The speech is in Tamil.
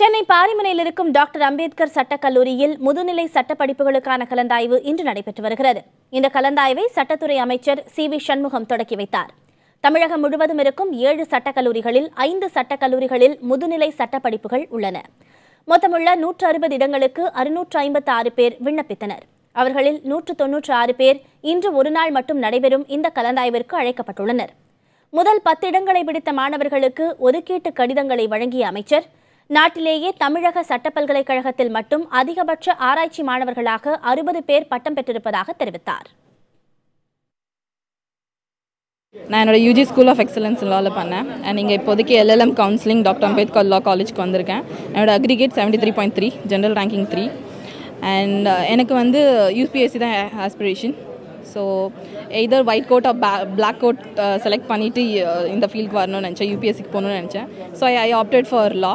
சென்னை பாரிமனையில் இருக்கும் டாக்டர் அம்பேத்கர் சட்டக் கல்லூரியில் முதுநிலை சட்ட படிப்புகளுக்கான கலந்தாய்வு இன்று நடைபெற்று வருகிறது. இந்த கலந்தாய்வை சட்டத்துறை அமைச்சர் சி வி சண்முகம் தொடக்கி வைத்தார். தமிழகம் முழுவதும் இருக்கும் ஏழு சட்டக்கல்லூரிகளில் ஐந்து சட்டக்கல்லூரிகளில் முதுநிலை சட்ட படிப்புகள் உள்ளன. மொத்தமுள்ள நூற்று அறுபது இடங்களுக்கு அறுநூற்று ஐம்பத்து ஆறு பேர் விண்ணப்பித்தனர். அவர்களில் நூற்று தொன்னூற்று ஆறு பேர் இன்று ஒருநாள் மட்டும் நடைபெறும் இந்த கலந்தாய்விற்கு அழைக்கப்பட்டுள்ளனர். முதல் பத்து இடங்களை பிடித்த மாணவர்களுக்கு ஒதுக்கீட்டு கடிதங்களை வழங்கிய அமைச்சர் நாட்டிலேயே தமிழக சட்ட பல்கலைக்கழகத்தில் மட்டும் அதிகபட்ச ஆராய்ச்சி மாணவர்களாக அறுபது பேர் பட்டம் பெற்றிருப்பதாக தெரிவித்தார். நான் என்னோட யூஜி ஸ்கூல் ஆஃப் எக்ஸலன்ஸ் லாவில் பண்ணேன். அண்ட் இங்கே இப்போதைக்கு LLM counselling doctor Ambedkar law காலேஜ்க்கு வந்திருக்கேன். என்னோட aggregate seventy three point three general ranking three and எனக்கு வந்து யூபிஎஸ்சி தான் aspiration so either white coat or black coat select பண்ணிவிட்டு இந்த ஃபீல்டுக்கு வரணும்னு நினச்சேன். யூபிஎஸ்சிக்கு போகணும்னு நினச்சேன். So I opted for law